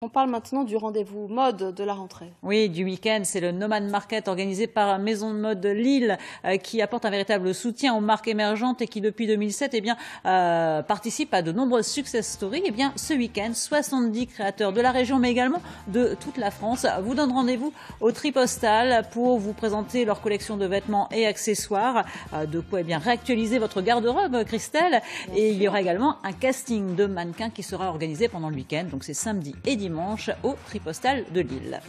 On parle maintenant du rendez-vous mode de la rentrée. Oui, du week-end, c'est le Nomad Market organisé par Maison de Mode Lille euh, qui apporte un véritable soutien aux marques émergentes et qui depuis 2007 eh bien, euh, participe à de nombreuses success stories. Eh bien, ce week-end, 70 créateurs de la région mais également de toute la France vous donnent rendez-vous au Tripostal pour vous présenter leur collection de vêtements et accessoires. Euh, de quoi eh bien, réactualiser votre garde-robe, Christelle. et il y aura également un casting de mannequins qui sera organisé pendant le week-end. Donc c'est samedi et dimanche dimanche au Tripostal de Lille.